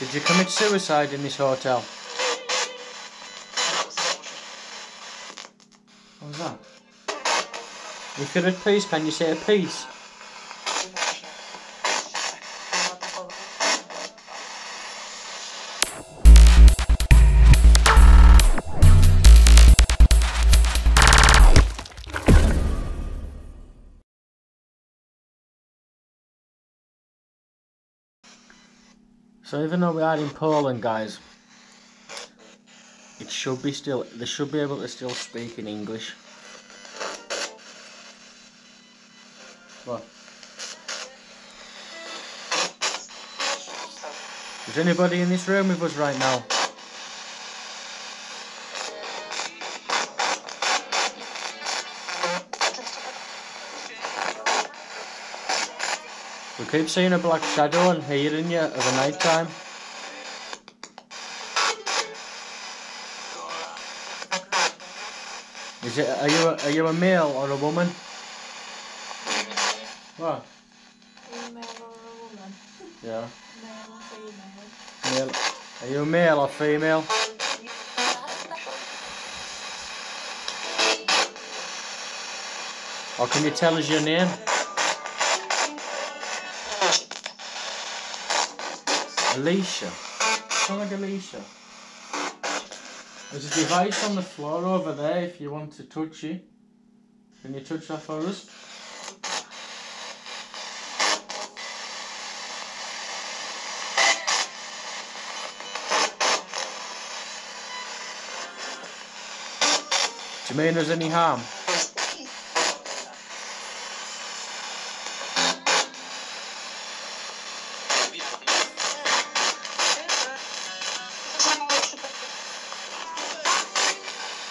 Did you commit suicide in this hotel? What was that? If you're at peace, can you say a peace? So even though we are in Poland, guys, it should be still, they should be able to still speak in English. What? Is anybody in this room with us right now? Keep seeing a black shadow and hearing you of a night time. Is it? Are you? A, are you a male or a woman? What? Female or a woman? Yeah. Male or female? Male. Are you male or female? Or can you tell us your name? Alicia. Sound like Alicia. There's a device on the floor over there if you want to touch it. Can you touch that for us? Do you mean there's any harm?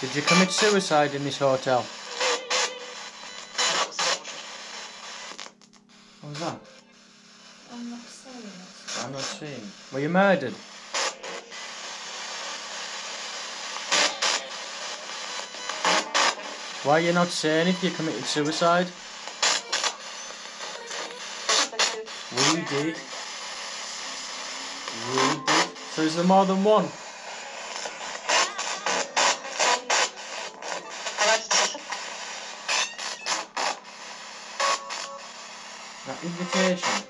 Did you commit suicide in this hotel? What was that? I'm not saying it. I'm not seeing. Were you murdered? Why are you not saying if you committed suicide? We did. We did. So is there more than one? Invitation.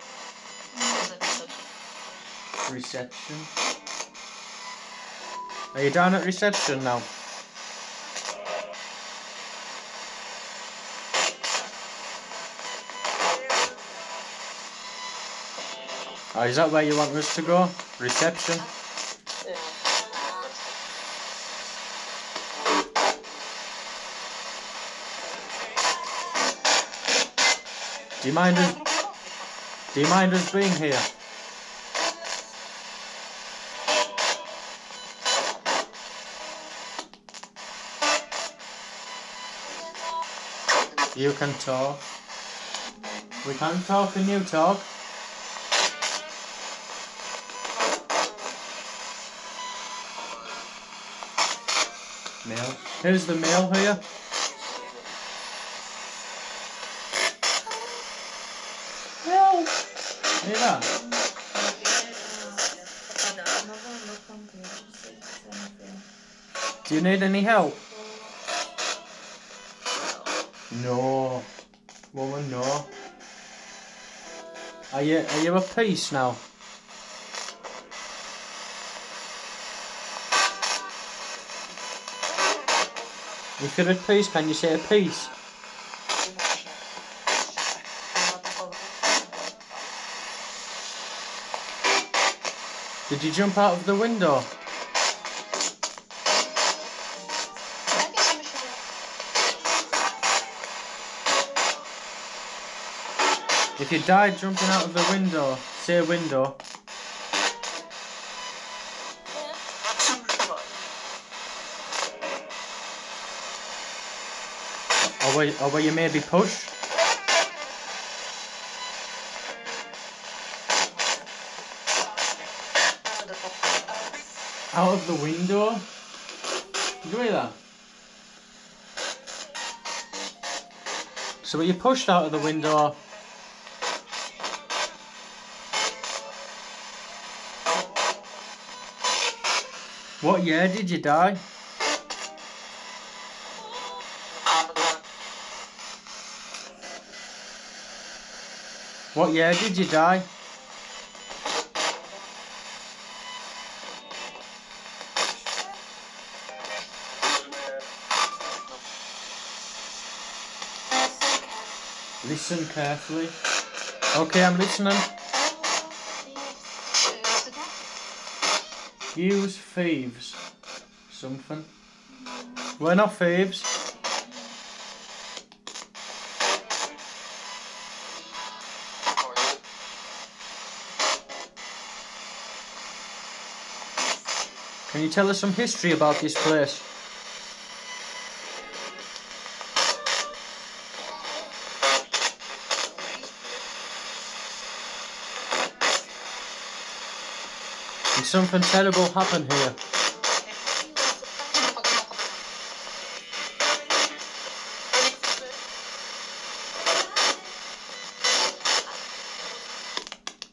Reception. Are you down at reception now? Oh, is that where you want us to go? Reception? Do you mind us? Do you mind us being here? You can talk. We can talk and you talk. Mail. Here's the mail here. Do you need any help? No. Woman, no. Are you are you at peace now? If you're at peace, can you say a peace? Did you jump out of the window? If you died jumping out of the window, say window. Or were, or were you maybe pushed? Out of the window? That? So were you pushed out of the window? What year did you die? What year did you die? Listen carefully. Okay, I'm listening. Use thieves. Something. We're not thieves. Can you tell us some history about this place? Something terrible happen here?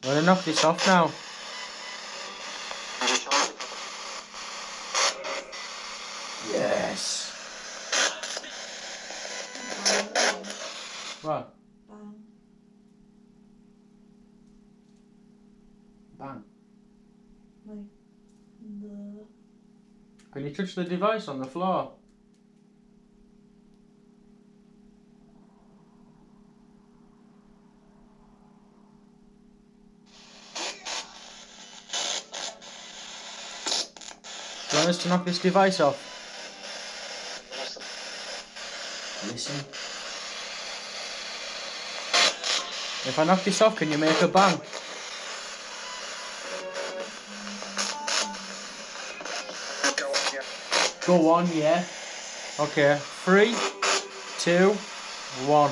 I'm gonna knock this off now. Yes. What? Bang. Bang. Like the Can you touch the device on the floor? Do you want us to knock this device off? Listen. If I knock this off, can you make a bang? Go on, yeah. Okay, three, two, one.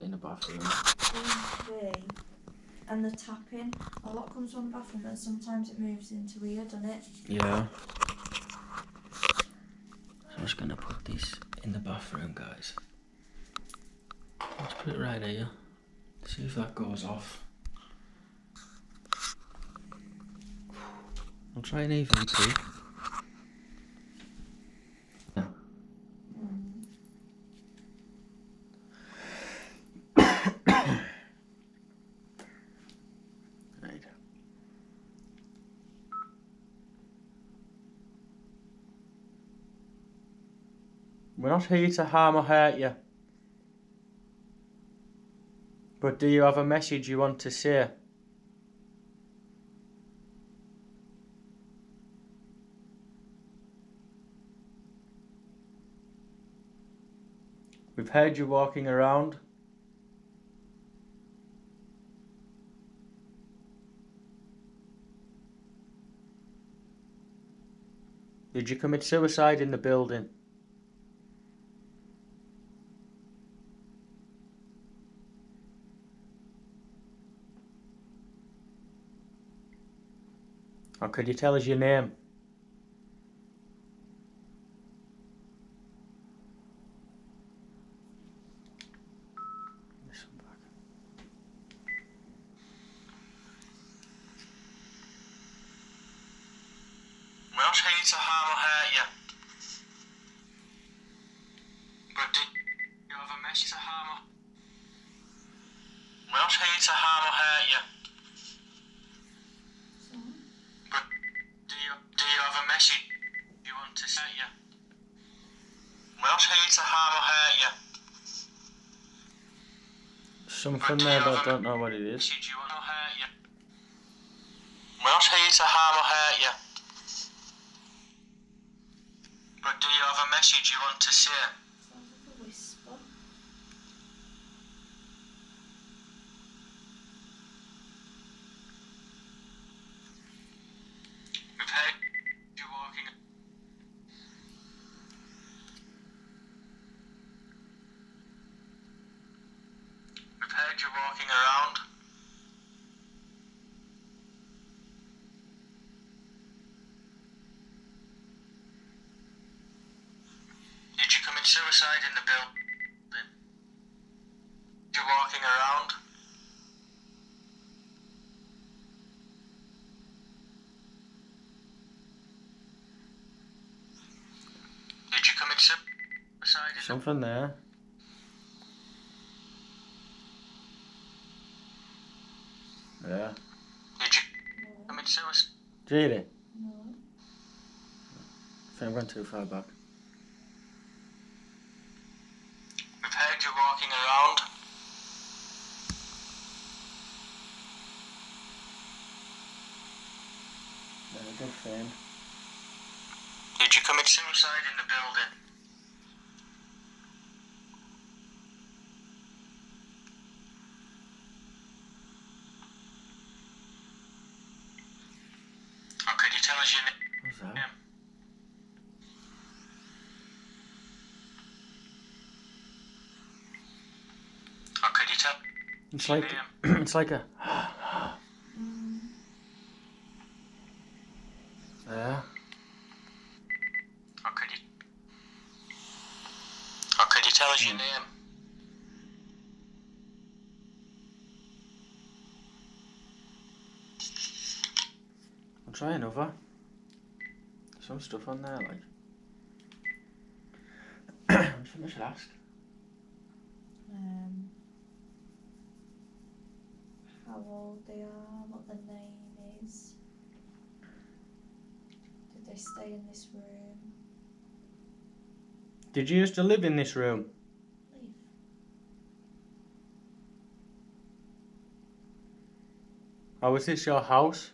In the bathroom. TV and the tapping. A lot comes from the bathroom, and sometimes it moves into here, doesn't it? Yeah. I'm just gonna put this in the bathroom, guys. Let's put it right here. See if that goes off. I'll try an EVP. We're not here to harm or hurt you. But do you have a message you want to say? We've heard you walking around. Did you commit suicide in the building? Could you tell us your name? Listen back. We're not here to harm or hurt you. But do you have a message to harm or... We're not here to harm or hurt you. So, But do you do you have a message you want to say? Yeah. We're not here to harm or hurt you. Something there, but I don't know what it is. We're not here to harm or hurt you. But do you have a message you want to say? heard you walking around. Did you commit suicide in the building? You walking around? Did you commit suicide? Something there. Yeah. Did you commit suicide? Really? No. I think I've gone too far back. We've heard you walking around. Yeah, good friend. Did you commit suicide in the building? Or you your name? What's that? Yeah. Oh, could you tell It's like name? it's like a yeah. Or could you? Or could you tell us your hmm. name? I'll try another. Some stuff on there like. I think I should ask. Um, how old they are, what their name is. Did they stay in this room? Did you used to live in this room? Leave. Or was this your house?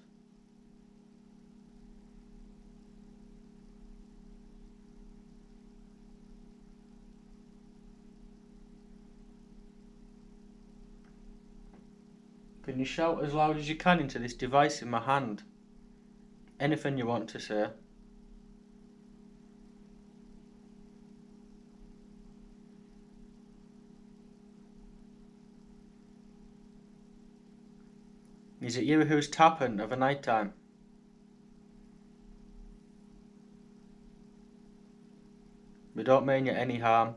Can you shout as loud as you can into this device in my hand? Anything you want to say. Is it you who's tapping of a night time? We don't mean you any harm.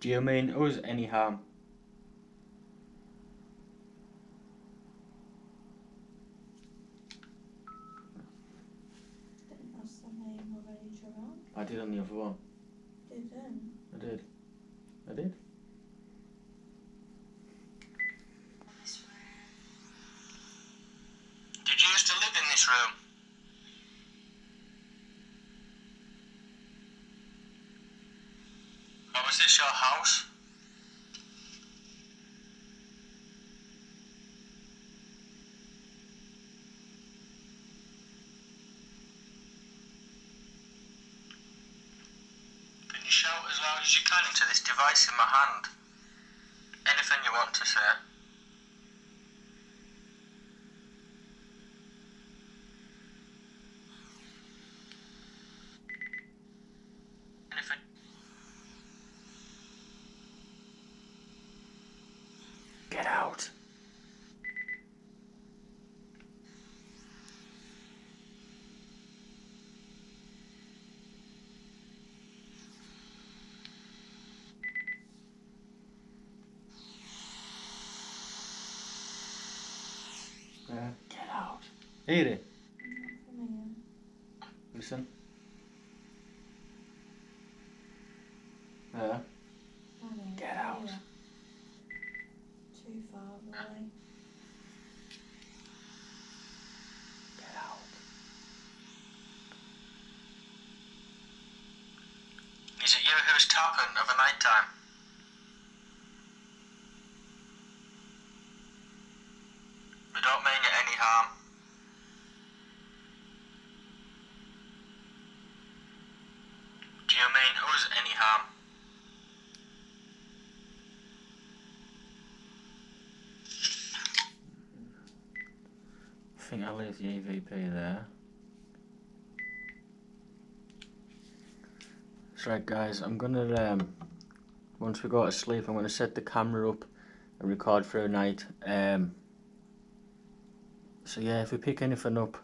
Do you mean us any harm? Didn't the name. I did on the other one. Didn't. I did. I did. Did you used to live in this room? Was this your house? Can you shout as loud as you can into this device in my hand? Anything you want to say? Anything? Get out. Yeah. Get out. Hear it. Not familiar. Listen. Yeah. Get out. familiar. Too far away. Get out. Is it you who's tapping of a night time? We don't mean you any harm. Do you mean us any harm? I think I'll leave the EVP there. That's right, guys. I'm gonna um, once we go to sleep, I'm gonna set the camera up and record for a night. Um, so yeah, if we pick anything up,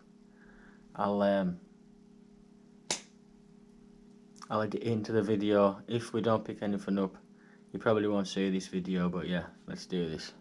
I'll um I'll edit into the video. If we don't pick anything up, you probably won't see this video, but yeah, let's do this.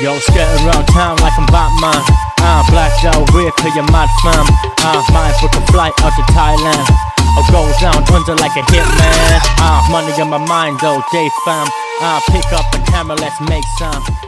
Yo, skating around town like I'm Batman. Ah, blacked out weird cause you're mad fam. Ah, might book a flight out to Thailand. I'll go down under like a hitman. Ah, money on my mind, oh, day fam. Ah, pick up the camera, let's make some.